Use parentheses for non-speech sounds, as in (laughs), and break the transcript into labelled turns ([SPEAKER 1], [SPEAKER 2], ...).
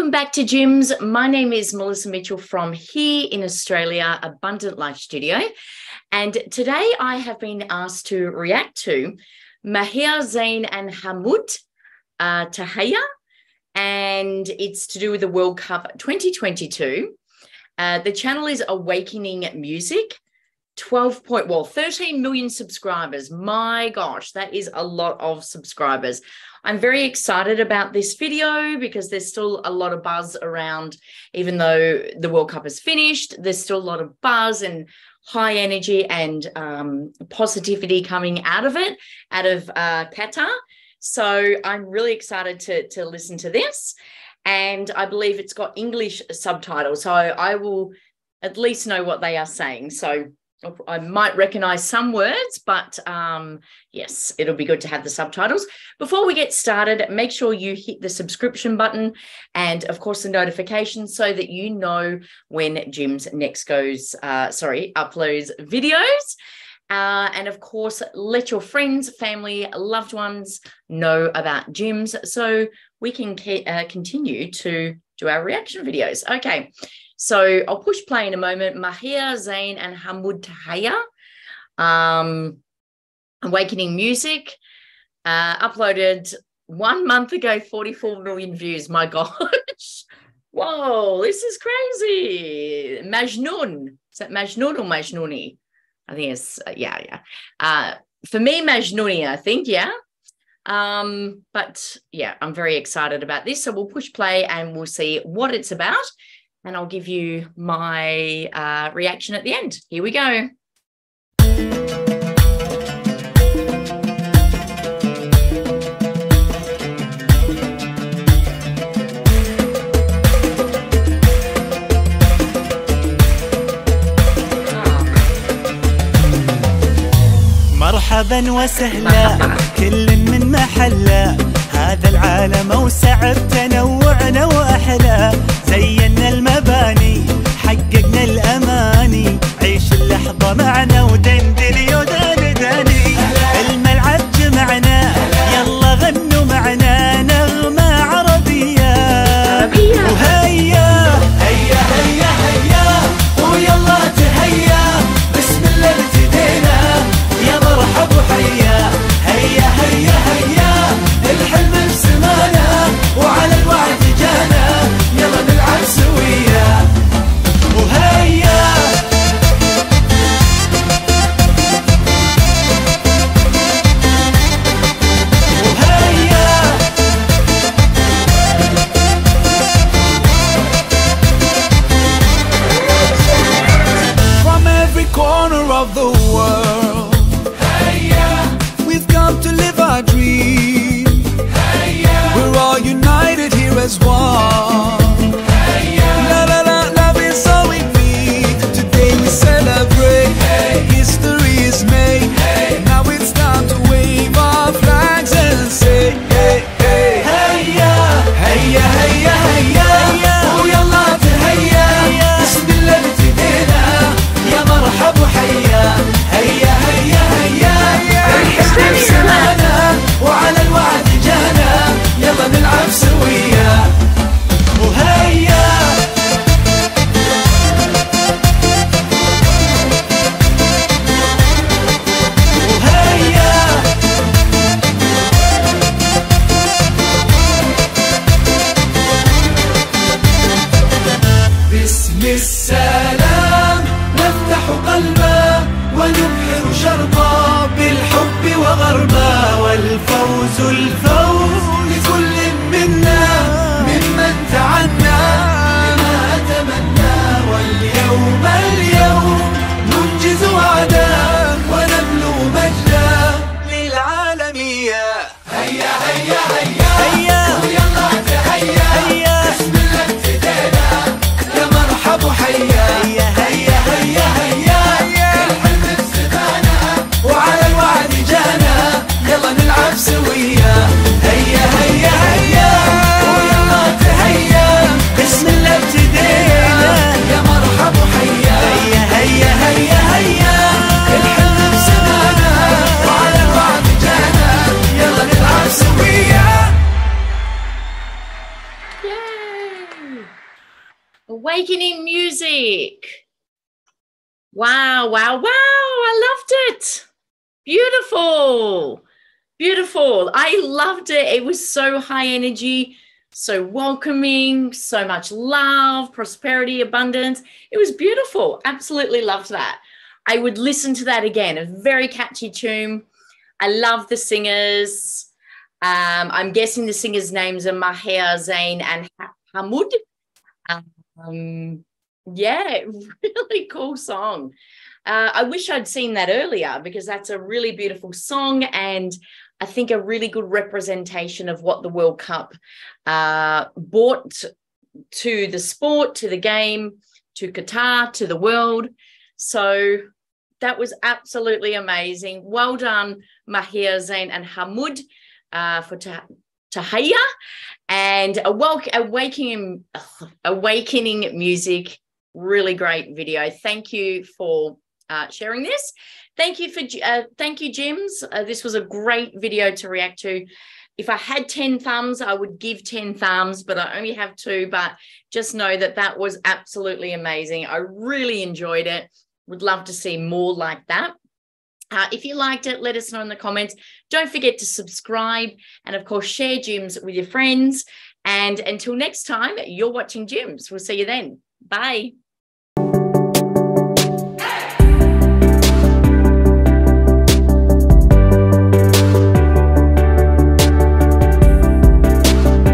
[SPEAKER 1] Welcome back to JIMBS. My name is Melissa Mitchell from here in Australia, Abundant Life Studio. And today I have been asked to react to Maher Zain and Humood uh, Tahayya. And it's to do with the World Cup 2022. Uh, the channel is Awakening Music. 12 point well 13 million subscribers. My gosh that is a lot of subscribers. I'm very excited about this video because there's still a lot of buzz around even though the world cup is finished there's still a lot of buzz and high energy and um, positivity coming out of it out of uh, qatar. So i'm really excited to to listen to this and i believe it's got english subtitles so i will at least know what they are saying. So I might recognize some words, but um, yes, it'll be good to have the subtitles. Before we get started, make sure you hit the subscription button and, of course, the notifications so that you know when JIMBS next goes, uh, sorry, uploads videos. Uh, and of course, let your friends, family, loved ones know about JIMBS so we can uh, continue to do our reaction videos. Okay, so I'll push play in a moment. Maher Zain and Humood Tahayya, um, Awakening Music, uh, uploaded one month ago, 44 million views. My (laughs) gosh. Whoa, this is crazy. Majnun. Is that Majnun or Majnuni? I think it's, uh, yeah, yeah. Uh, for me, Majnuni, I think, yeah. Um, but yeah, I'm very excited about this. So we'll push play and we'll see what it's about and I'll give you my uh, reaction at the end. Here we go.
[SPEAKER 2] مرحبا وسهلا كل من محله هذا العالم اوسع corner of the world.
[SPEAKER 1] Awakening Music. Wow, wow, wow. I loved it. Beautiful. Beautiful. I loved it. It was so high energy, so welcoming, so much love, prosperity, abundance. It was beautiful. Absolutely loved that. I would listen to that again. A very catchy tune. I love the singers. Um, I'm guessing the singers' names are Maher, Zain and Humood. Um, yeah, (laughs) really cool song. Uh, I wish I'd seen that earlier because that's a really beautiful song and I think a really good representation of what the World Cup uh, brought to the sport, to the game, to Qatar, to the world. So that was absolutely amazing. Well done, Maher Zain and Humood uh, for Tahayya and a welcome awakening, awakening music. Really great video. Thank you for uh, sharing this. Thank you for uh, thank you, JIMBS. Uh, this was a great video to react to. If I had 10 thumbs, I would give 10 thumbs, but I only have two. But just know that that was absolutely amazing. I really enjoyed it. Would love to see more like that. Uh, if you liked it, let us know in the comments. Don't forget to subscribe and, of course, share JIMBS with your friends. And until next time, you're watching JIMBS. We'll see you then. Bye.